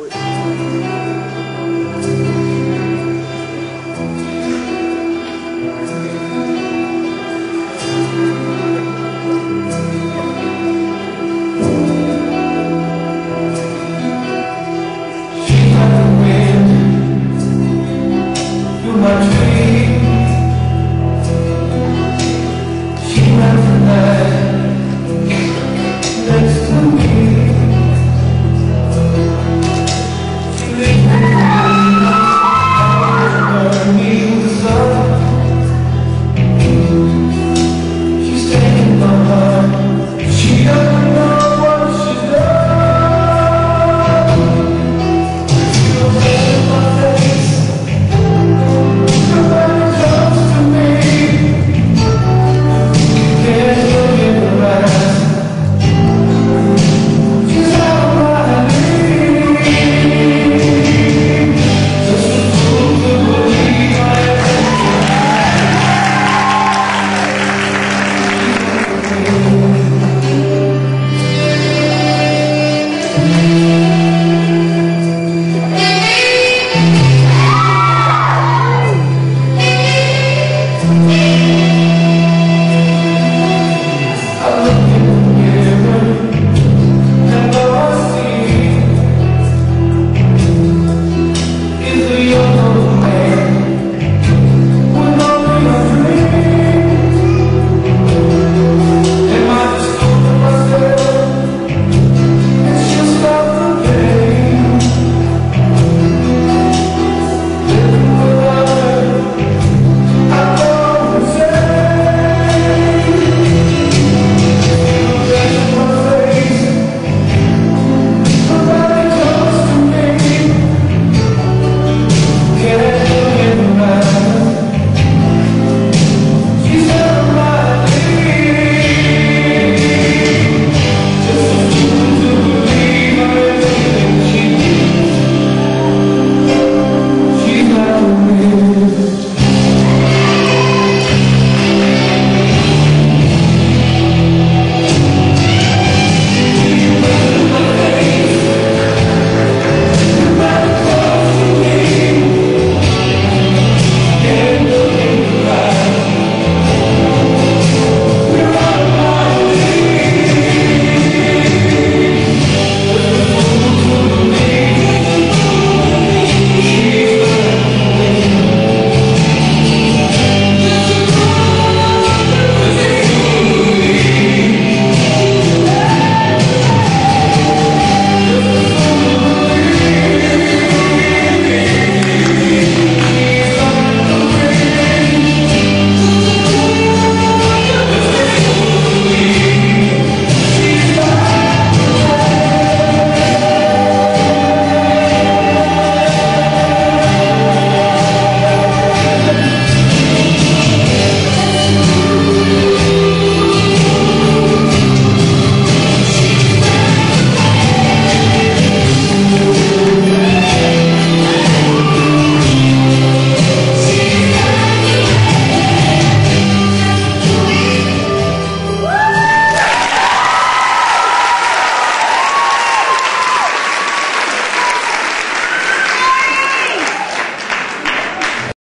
we-